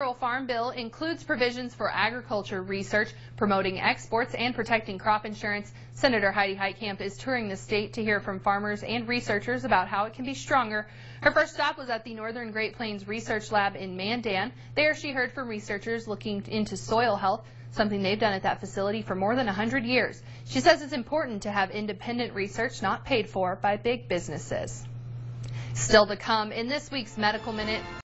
Federal Farm Bill includes provisions for agriculture research, promoting exports, and protecting crop insurance. Senator Heidi Heitkamp is touring the state to hear from farmers and researchers about how it can be stronger. Her first stop was at the Northern Great Plains Research Lab in Mandan. There she heard from researchers looking into soil health, something they've done at that facility for more than 100 years. She says it's important to have independent research not paid for by big businesses. Still to come in this week's Medical Minute.